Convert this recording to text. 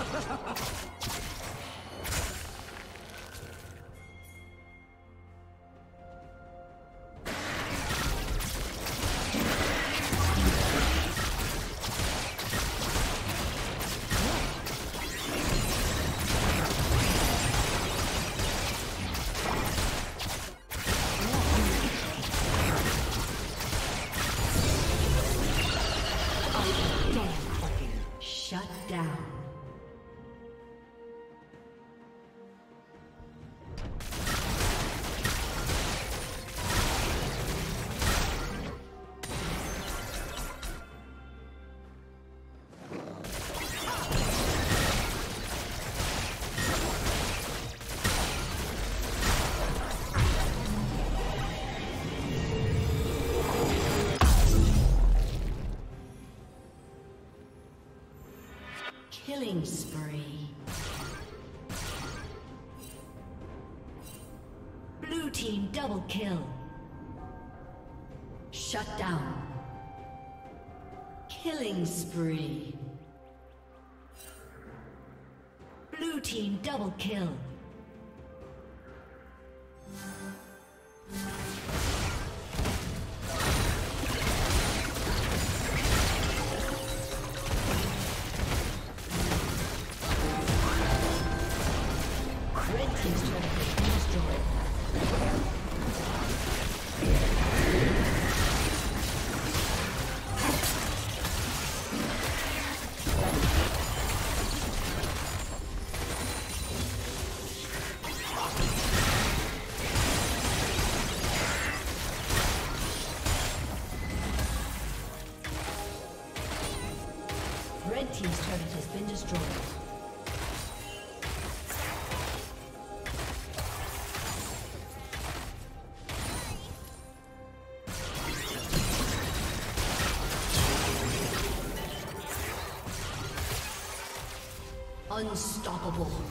Ha ha ha ha! Killing spree. Blue team double kill. Shut down. Killing spree. Blue team double kill. Unstoppable.